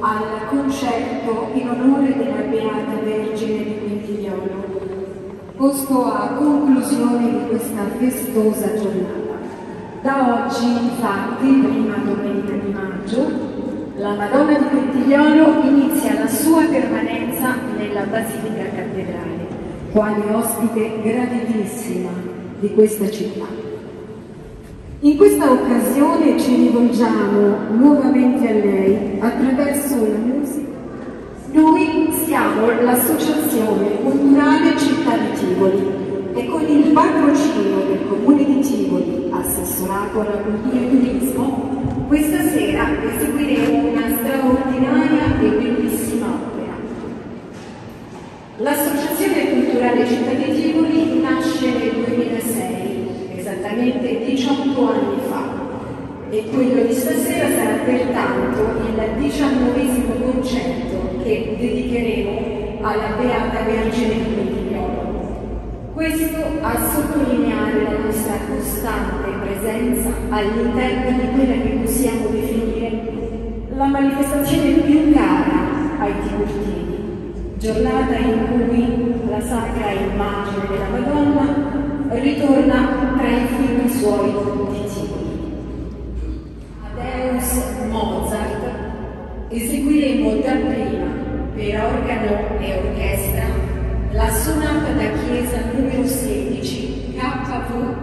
al concerto in onore della Beata Vergine di Quintigliolo, posto a conclusione di questa festosa giornata. Da oggi, infatti, prima domenica di maggio, la Madonna di Quintigliolo inizia la sua permanenza nella Basilica Cattedrale, quale ospite graditissima di questa città. In questa occasione ci rivolgiamo nuovamente a lei attraverso la musica. Noi siamo l'Associazione Culturale Città di Tivoli e con il patrocinio del Comune di Tivoli, assessorato alla cultura e turismo, questa sera eseguiremo una straordinaria e bellissima opera. L'Associazione Culturale Città di Tivoli nasce nel 2006 esattamente 18 anni fa e quello di stasera sarà pertanto il diciannovesimo concerto che dedicheremo alla Beata Vergine di Quintigliolo. Questo a sottolineare la nostra costante presenza all'interno di quella che possiamo definire la manifestazione più cara ai tiburtini, giornata in cui la sacra immagine della Madonna ritorna tra i suoi di Tivoli. Adeus Mozart eseguiremo dapprima per organo e orchestra la sonata da chiesa numero 16 KV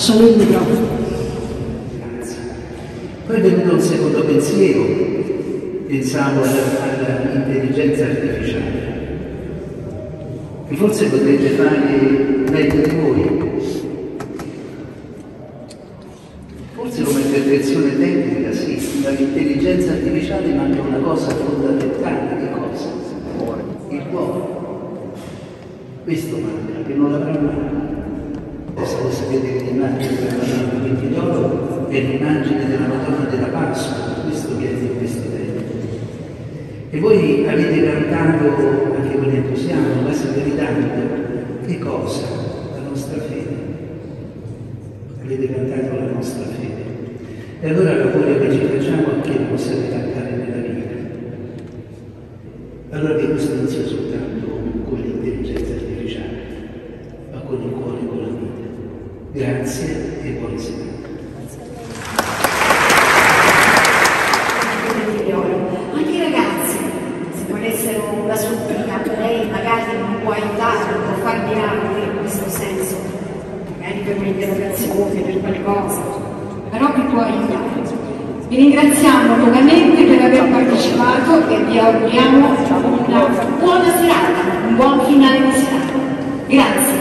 lascio lui il microfono. Poi è venuto un secondo pensiero, pensavo all'intelligenza artificiale, che forse potrebbe fare meglio di voi. Forse come intervenzione tecnica sì, dall'intelligenza artificiale manca una cosa fondamentale, che cosa? Il cuore. Questo manca, che non l'avrà mai. Adesso voi sapete che l'immagine della Madonna di d'oro è l'immagine della Madonna della Pasqua, questo viene in questo tempo. E voi cantato anche con entusiasmo, ma state gridando che cosa? La nostra fede. Avete cantato la nostra fede. E allora l'augurio che ci facciamo è che la possiate cantare nella vita. Allora che questo non sia soltanto con l'intelligenza artificiale, ma con il cuore e con la vita. Grazie e buon serata. Anche i ragazzi, se volessero una supplica, lei magari non può aiutare, non può far miracoli in questo senso, un'interrogazione, per qualcosa, però che può aiutare. Vi ringraziamo nuovamente per aver partecipato e vi auguriamo una buona serata, un buon finale di serata. Grazie.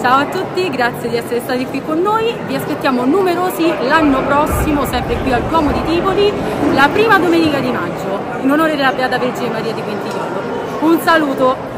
Ciao a tutti, grazie di essere stati qui con noi, vi aspettiamo numerosi l'anno prossimo, sempre qui al Duomo di Tivoli, la prima domenica di maggio, in onore della Beata Vergine Maria di Quintigliolo. Un saluto!